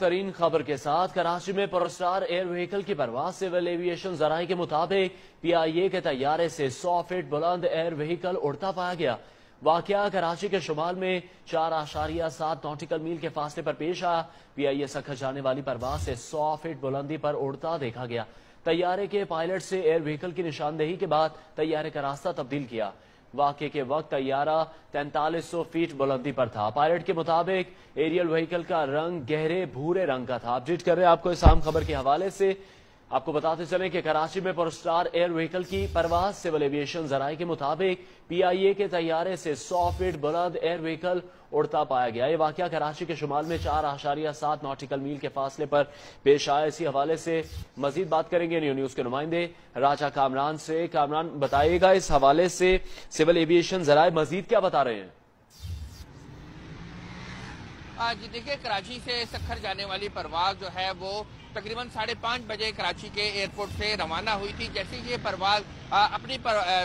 ترین خبر کے ساتھ، کراچی میں پرسٹار ایئر وہیکل کی پرواز سول ایویشن ذرائع کے مطابق پی آئی اے کے طیارے سے سو فٹ بلند ایئر وہیکل اڑتا پایا گیا۔ واقعہ کراچی کے شمال میں چار آشاریہ سات نوٹیکل میل کے فاصلے پر پیش آیا۔ پی آئی اے سکھر جانے والی پرواز سے سو فٹ بلندی پر اڑتا دیکھا گیا۔ طیارے کے پائلٹ سے ایئر وہیکل کی نشاندہی کے بعد طیارے کا راستہ تبدیل کیا۔ واقعے کے وقت طیارہ تینتالیس سو فیٹ بلندی پر تھا۔ پائلٹ کے مطابق ایریل وہیکل کا رنگ گہرے بھورے رنگ کا تھا۔ اپڈیٹ کر رہے ہیں آپ کو اس عام خبر کے حوالے سے۔ آپ کو بتاتے چلیں کہ کراچی میں پرسٹار ایئر وہیکل کی پرواز سول ایویشن ذرائع کے مطابق پی آئی اے کے طیارے سے سو فٹ بلند ایئر وہیکل اڑتا پایا گیا۔ یہ واقعہ کراچی کے شمال میں چار آشاریہ سات نوٹیکل میل کے فاصلے پر پیش آیا۔ اسی حوالے سے مزید بات کریں گے نیو نیوز کے نمائندے راجہ کامران سے۔ کامران، بتائیے گا اس حوالے سے سول ایویشن ذرائع مزید کیا بتا رہے ہیں؟ جی دیکھیں کراچی سے سکھر جانے والی پرواز جو ہے وہ تقریباً ساڑھے پانچ بجے کراچی کے ایئرپورٹ سے روانہ ہوئی تھی۔ جیسے یہ پرواز اپنی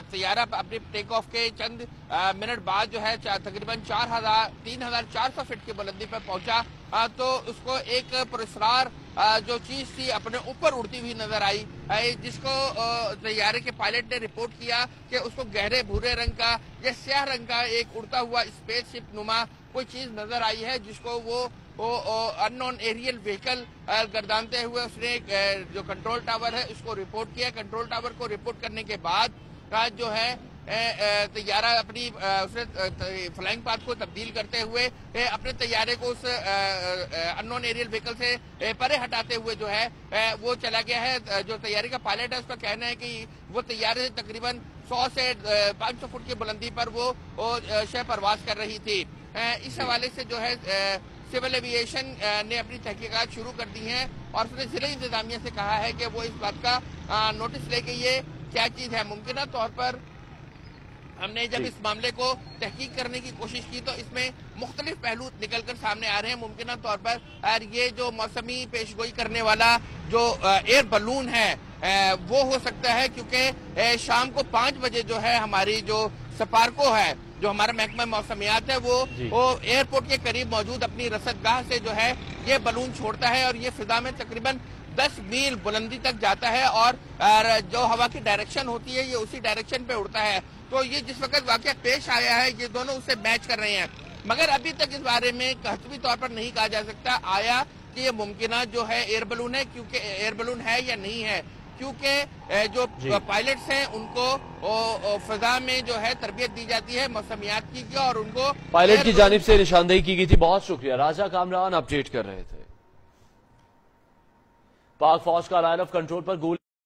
طیارہ اپنی ٹیک آف کے چند منٹ بعد جو ہے تقریباً چار ہزار، تین ہزار چار سو فٹ کی بلندی پر پہنچا۔ تو اس کو ایک پرسرار جو چیز تھی اپنے اوپر اڑتی ہوئی نظر آئی جس کو طیارے کے پائلٹ نے رپورٹ کیا کہ اس کو گہرے بھورے رنگ کا یا سیاہ رنگ کا ایک اڑتا ہوا اسپیس شپ نما کوئی چیز نظر آئی ہے، جس کو وہ ان نون ایریل ویکل گردانتے ہوئے اس نے جو کنٹرول ٹاور ہے، اس کو رپورٹ کیا۔ کنٹرول ٹاور کو رپورٹ کرنے کے بعد جو ہے طیارہ اپنی فلائنگ پاتھ کو تبدیل کرتے ہوئے اپنے طیارے کو اس ان نون ایریل ویکل سے پرے ہٹاتے ہوئے جو ہے وہ چلا گیا ہے۔ جو طیارے کا پائلٹ ہے اس کا کہنا ہے کہ وہ طیارے سے تقریباً سو سے پانچ سو فٹ کی بلندی پر وہ شہ پرواز کر رہی تھی۔ اس حوالے سے جو ہے سول ایویشن نے اپنی تحقیقات شروع کر دی ہیں اور اس نے ضلع انتظامیہ سے کہا ہے کہ وہ اس بات کا نوٹس لے کے یہ کیا چیز ہے۔ ممکنہ طور پر ہم نے جب جی۔ اس معاملے کو تحقیق کرنے کی کوشش کی تو اس میں مختلف پہلو نکل کر سامنے آ رہے ہیں ممکنہ طور پر یہ جو موسمی پیش گوئی کرنے والا جو ایئر بلون ہے وہ ہو سکتا ہے کیونکہ شام کو پانچ بجے جو ہے ہماری جو سپارکو ہے جو ہمارا محکمہ موسمیات ہے جی۔ وہ ایئرپورٹ کے قریب موجود اپنی رسد گاہ سے جو ہے یہ بلون چھوڑتا ہے اور یہ فضا میں تقریباً دس میل بلندی تک جاتا ہے اور جو ہوا کی ڈائریکشن ہوتی ہے یہ اسی ڈائریکشن پہ اڑتا ہے۔ تو یہ جس وقت واقعہ پیش آیا ہے یہ دونوں اسے میچ کر رہے ہیں۔ مگر ابھی تک اس بارے میں کہتوی طور پر نہیں کہا جا سکتا۔ آیا کہ یہ ممکنہ جو ہے ایئر بلون ہے کیونکہ ایئر بلون ہے یا نہیں ہے۔ کیونکہ جو جی۔ پائلٹس ہیں ان کو فضا میں جو ہے تربیت دی جاتی ہے موسمیات کی اور ان کو پائلٹ کی جانب سے نشاندہی کی گئی تھی۔ بہت شکریہ۔ راجہ کامران اپڈیٹ کر رہے تھے۔ پاک فوج کا لائن آف کنٹرول پر گول